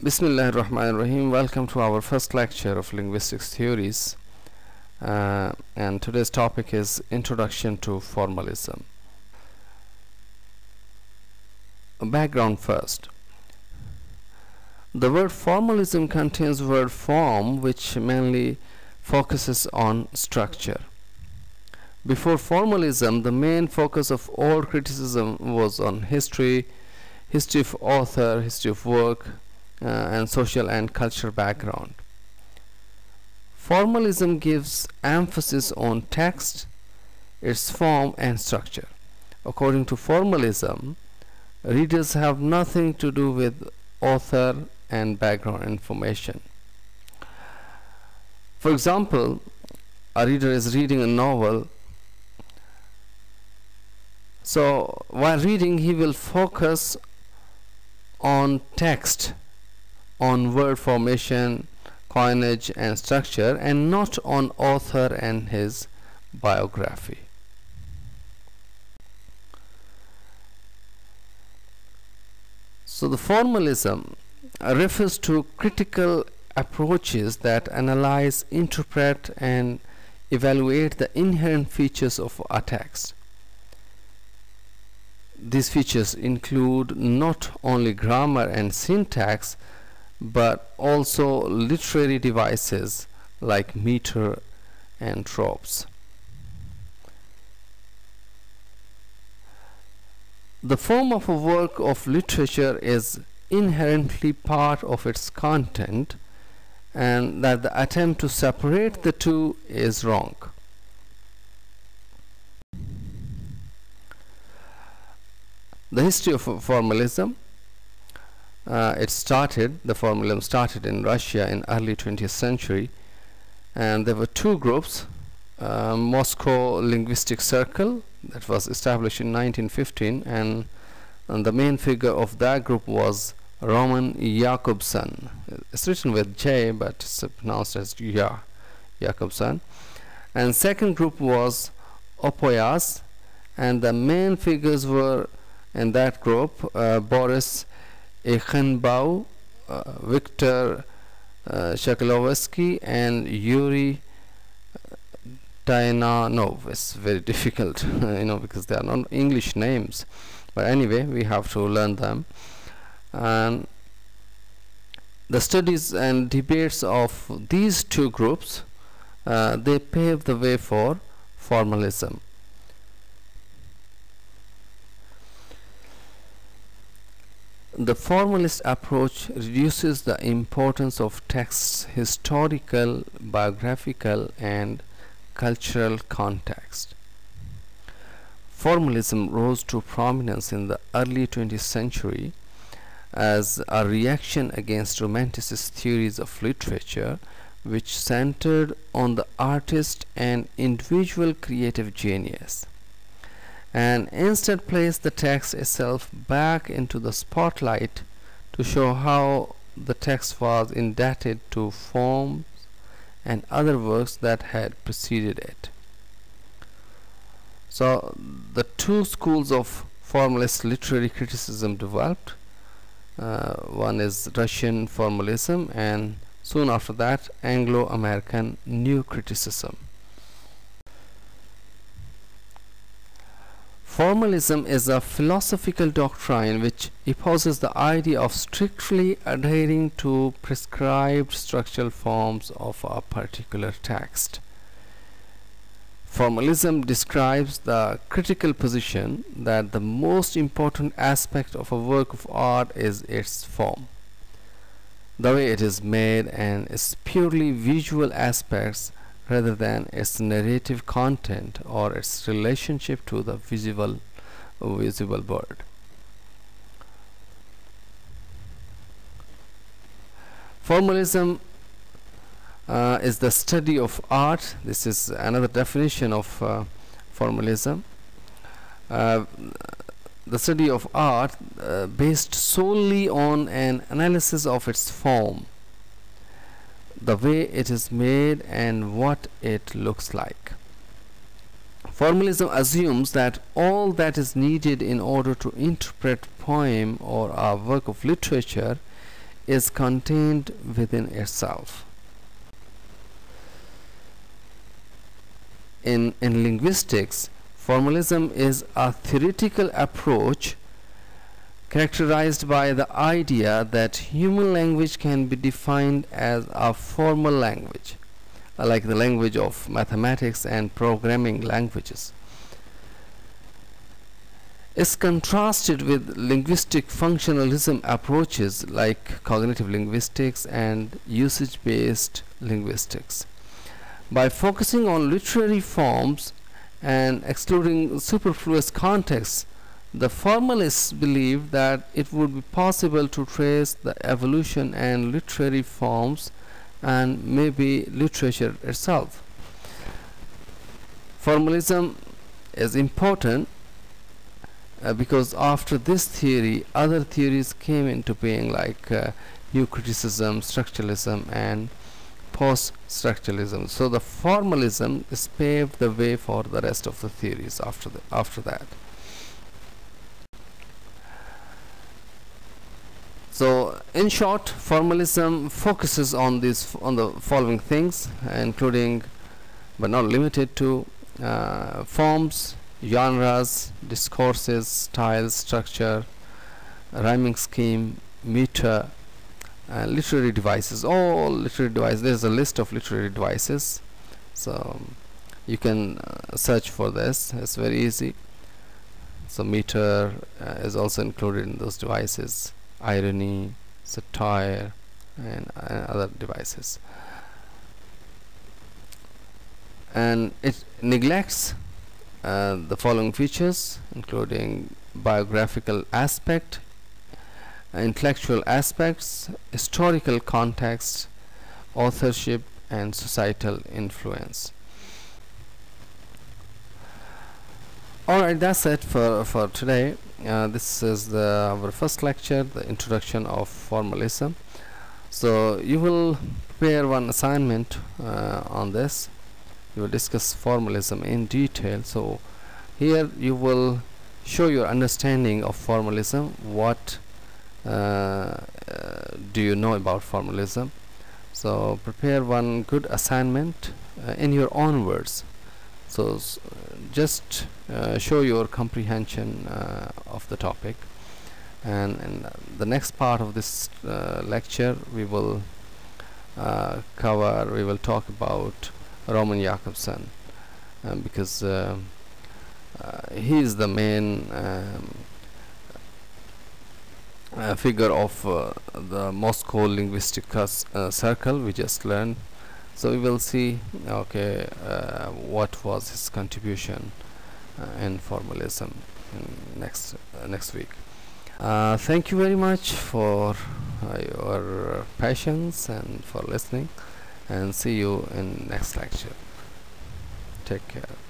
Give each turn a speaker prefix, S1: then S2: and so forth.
S1: Bismillah ar-Rahman ar-Rahim. Welcome to our first lecture of linguistics theories. Uh, and today's topic is Introduction to Formalism. Background first. The word formalism contains word form which mainly focuses on structure. Before formalism, the main focus of all criticism was on history, history of author, history of work, Uh, and social and cultural background. Formalism gives emphasis on text, its form and structure. According to formalism, readers have nothing to do with author and background information. For example, a reader is reading a novel so while reading he will focus on text on word formation coinage and structure and not on author and his biography. So the formalism refers to critical approaches that analyze interpret and evaluate the inherent features of a text these features include not only grammar and syntax but also literary devices like meter and tropes. The form of a work of literature is inherently part of its content and that the attempt to separate the two is wrong. the history of formalism uh, it started the formalism started in Russia in early 20th century and there were two groups uh, Moscow linguistic circle that was established in 1915 and, and the main figure of that group was Roman Jakobson it's written with J but it's pronounced as Ja Jakobson and second group was OPOYAZ and the main figures were in that group uh, Boris Eichenbaum, uh, Victor uh, Shklovsky and Yuri Tynyanov it's very difficult you know because they are not English names. But anyway we have to learn them. And the studies and debates of these two groups uh, they pave the way for formalism The formalist approach reduces the importance of text's historical, biographical, and cultural context. Formalism rose to prominence in the early 20th century as a reaction against Romanticist theories of literature which centered on the artist and individual creative genius and instead place the text itself back into the spotlight to show how the text was indebted to forms and other works that had preceded it. So the two schools of formalist literary criticism developed. Uh, one is Russian formalism and soon after that Anglo-American new criticism. Formalism is a philosophical doctrine which opposes the idea of strictly adhering to prescribed structural forms of a particular text. Formalism describes the critical position that the most important aspect of a work of art is its form. The way it is made and its purely visual aspects rather than its narrative content or its relationship to the visible visible world. Formalism uh, is the study of art. This is another definition of uh, formalism. Uh, the study of art uh, based solely on an analysis of its form the way it is made and what it looks like. Formalism assumes that all that is needed in order to interpret poem or a work of literature is contained within itself. In, in linguistics, formalism is a theoretical approach characterized by the idea that human language can be defined as a formal language, like the language of mathematics and programming languages. Is contrasted with linguistic functionalism approaches like cognitive linguistics and usage-based linguistics. By focusing on literary forms and excluding superfluous contexts, the formalists believed that it would be possible to trace the evolution and literary forms and maybe literature itself. Formalism is important uh, because after this theory other theories came into being like uh, new criticism, structuralism and post-structuralism. So the formalism is paved the way for the rest of the theories after the, after that. So in short, formalism focuses on these on the following things, including but not limited to uh, forms, genres, discourses, styles, structure, rhyming scheme, meter, uh, literary devices. All literary devices. There's a list of literary devices, so you can uh, search for this. It's very easy. So meter uh, is also included in those devices irony, satire, and, and other devices. And it neglects uh, the following features, including biographical aspect, intellectual aspects, historical context, authorship, and societal influence. Alright, that's it for, for today uh, this is the our first lecture the introduction of formalism. So you will prepare one assignment uh, on this. You will discuss formalism in detail. So here you will show your understanding of formalism. What uh, uh do you know about formalism? So prepare one good assignment uh, in your own words so just uh, show your comprehension uh, of the topic. And in the next part of this uh, lecture we will uh, cover we will talk about Roman Jakobson um, because uh, uh, he is the main um, figure of the Moscow linguistic circle we just learned so we will see okay uh, what was his contribution uh, in formalism in next uh, next week. Uh, thank you very much for uh, your patience and for listening and see you in next lecture. Take care